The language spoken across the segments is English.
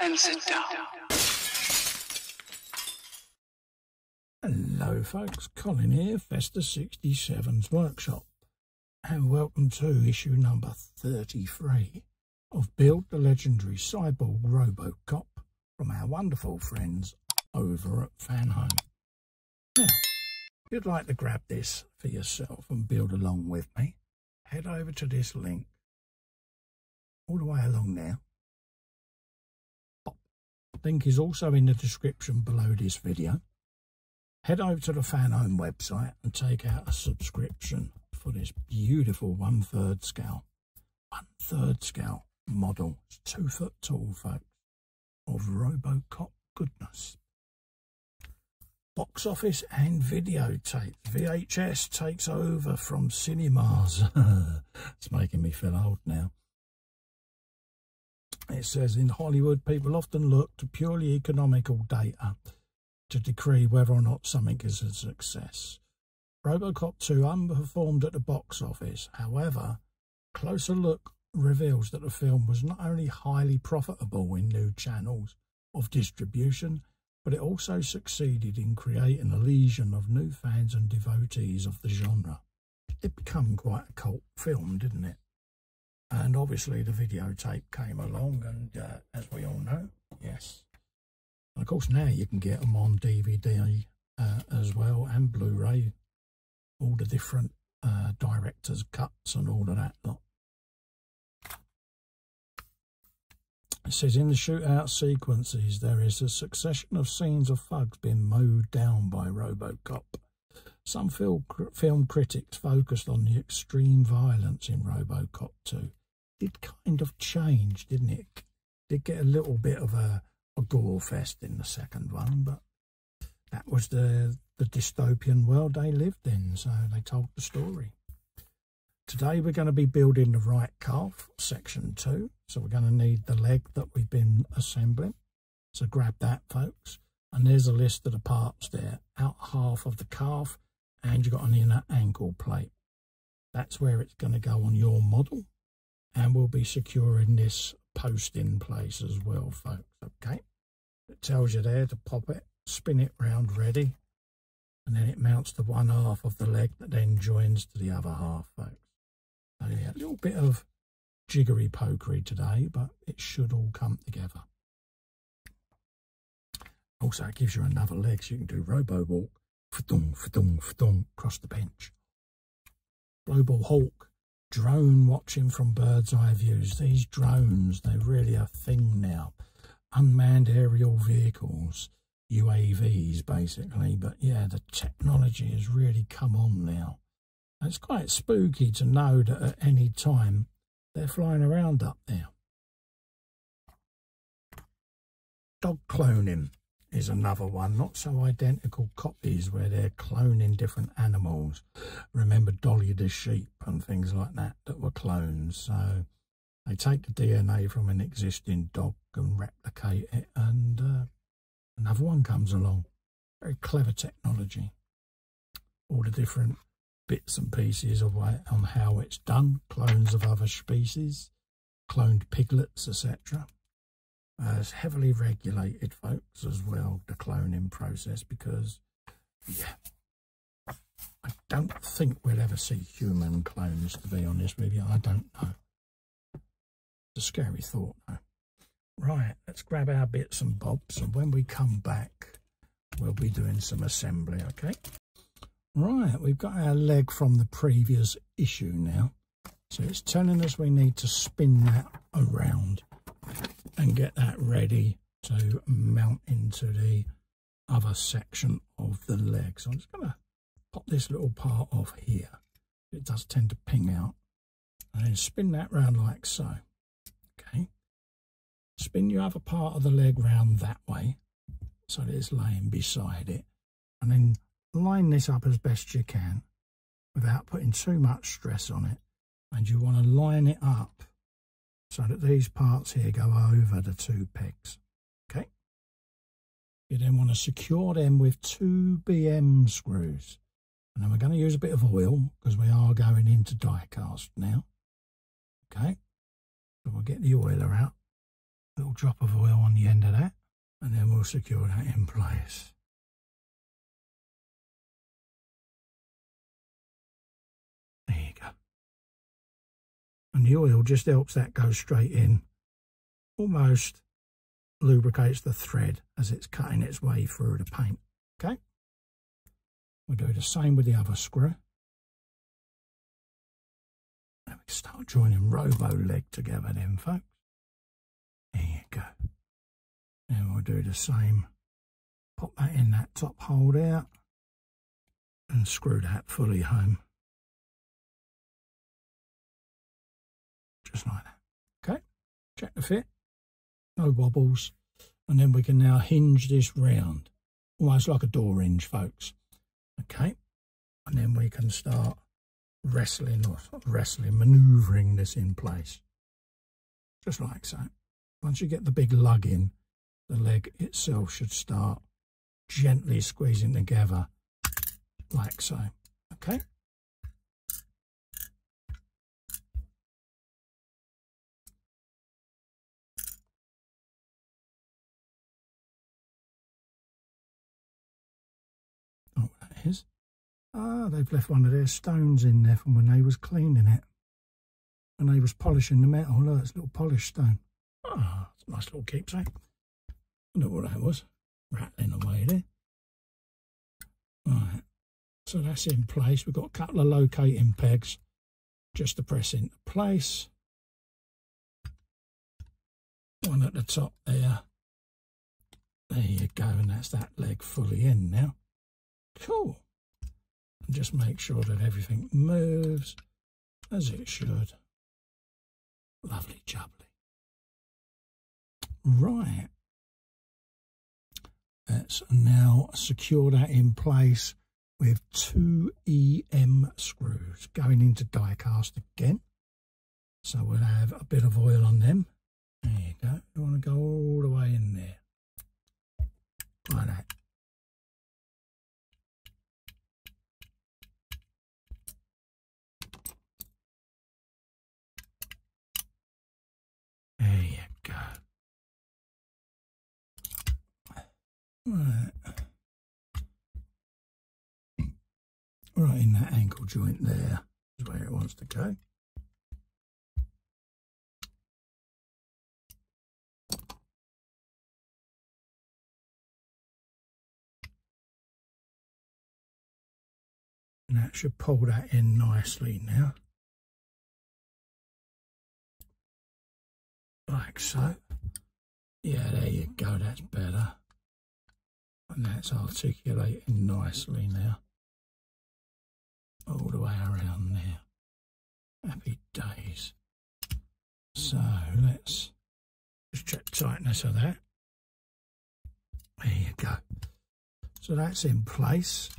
and sit down. Hello folks, Colin here, Festa 67's workshop, and welcome to issue number 33 of Build the Legendary Cyborg Robocop from our wonderful friends over at Fanhome. Now, if you'd like to grab this for yourself and build along with me, head over to this link all the way along there. Link is also in the description below this video. Head over to the Fanhome website and take out a subscription for this beautiful one-third scale, one-third scale model. It's two foot tall, folks, of Robocop goodness box office and videotape. VHS takes over from cinemas. it's making me feel old now. It says in Hollywood, people often look to purely economical data to decree whether or not something is a success. Robocop 2 underperformed at the box office. However, closer look reveals that the film was not only highly profitable in new channels of distribution, but it also succeeded in creating a legion of new fans and devotees of the genre. It became quite a cult film, didn't it? And obviously the videotape came along, and uh, as we all know, yes. And of course now you can get them on DVD uh, as well and Blu-ray, all the different uh, director's cuts and all of that lot. It says in the shootout sequences, there is a succession of scenes of thugs being mowed down by Robocop. Some film, film critics focused on the extreme violence in Robocop 2. It kind of changed, didn't it? Did get a little bit of a, a gore fest in the second one, but that was the the dystopian world they lived in, so they told the story. Today we're going to be building the right calf, section two. So we're going to need the leg that we've been assembling. So grab that, folks. And there's a list of the parts there. Out half of the calf, and you've got an inner ankle plate. That's where it's going to go on your model. And we'll be securing this post in place as well, folks. Okay. It tells you there to pop it, spin it round ready. And then it mounts to one half of the leg that then joins to the other half, folks. So yeah, a little bit of jiggery pokery today, but it should all come together. Also, it gives you another leg so you can do robo walk, fa-dung, fa-dung, fa-dung, across the bench. Global Hawk, drone watching from bird's eye views. These drones, they're really a thing now. Unmanned aerial vehicles, UAVs basically, but yeah, the technology has really come on now. It's quite spooky to know that at any time they're flying around up there. Dog cloning is another one, not so identical copies where they're cloning different animals. Remember Dolly the sheep and things like that that were clones. So they take the DNA from an existing dog and replicate it and uh, another one comes along. Very clever technology. All the different bits and pieces of on how it's done, clones of other species, cloned piglets, etc. Uh, it's heavily regulated, folks, as well, the cloning process, because, yeah, I don't think we'll ever see human clones, to be honest with you. I don't know. It's a scary thought, though. Right, let's grab our bits and bobs, and when we come back, we'll be doing some assembly, okay? Right, we've got our leg from the previous issue now. So it's telling us we need to spin that around and get that ready to mount into the other section of the leg. So I'm just going to pop this little part off here. It does tend to ping out. And then spin that round like so. Okay. Spin your other part of the leg round that way so that it's laying beside it. And then line this up as best you can without putting too much stress on it. And you want to line it up so that these parts here go over the two pegs. Okay. You then want to secure them with two BM screws. And then we're going to use a bit of oil because we are going into die cast now. Okay. So we'll get the oiler out little drop of oil on the end of that, and then we'll secure that in place. And the oil just helps that go straight in, almost lubricates the thread as it's cutting its way through the paint. Okay? We'll do the same with the other screw. And we start joining robo leg together then, folks. There you go. And we'll do the same. Pop that in that top hole there and screw that fully home. Just like that. Okay, check the fit. No wobbles. And then we can now hinge this round. Almost like a door hinge, folks. Okay, and then we can start wrestling or wrestling, manoeuvring this in place. Just like so. Once you get the big lug in, the leg itself should start gently squeezing together like so. Okay. Ah, they've left one of their stones in there from when they was cleaning it. When they was polishing the metal. Look, it's a little polished stone. Ah, it's a nice little keepsake. I know what that was. Rattling away there. Right. So that's in place. We've got a couple of locating pegs just to press into place. One at the top there. There you go, and that's that leg fully in now. Cool. Just make sure that everything moves as it should. Lovely jubbly. Right. Let's now secure that in place with two EM screws going into die cast again. So we'll have a bit of oil on them. There you go. You want to go all the way in there. Like that. There you go. Right. Right in that ankle joint there is where it wants to go. And that should pull that in nicely now. Like so. Yeah, there you go, that's better. And that's articulating nicely now. All the way around there. Happy days. So let's just check tightness of that. There you go. So that's in place.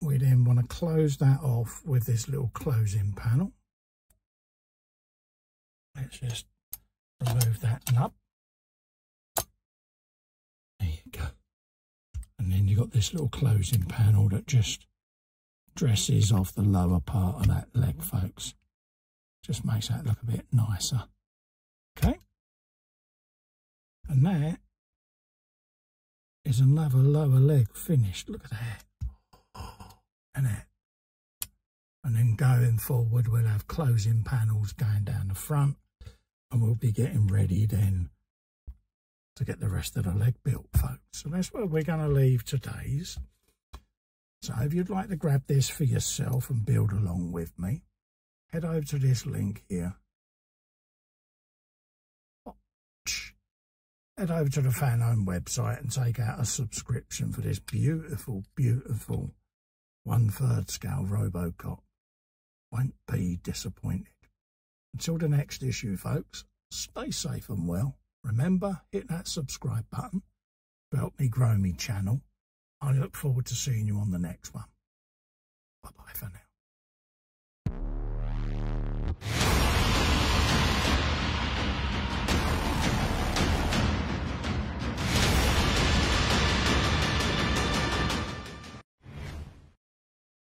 We then want to close that off with this little closing panel. Let's just remove that nut. And then you've got this little closing panel that just dresses off the lower part of that leg, folks. Just makes that look a bit nicer. Okay? And that is another lower leg finished. Look at that. And that. And then going forward, we'll have closing panels going down the front and we'll be getting ready then to get the rest of the leg built, folks. So that's where we're going to leave today's. So if you'd like to grab this for yourself and build along with me, head over to this link here. Head over to the Fanhome website and take out a subscription for this beautiful, beautiful one-third scale Robocop. Won't be disappointed. Until the next issue, folks, stay safe and well. Remember, hit that subscribe button to help me grow my channel. I look forward to seeing you on the next one. Bye bye for now.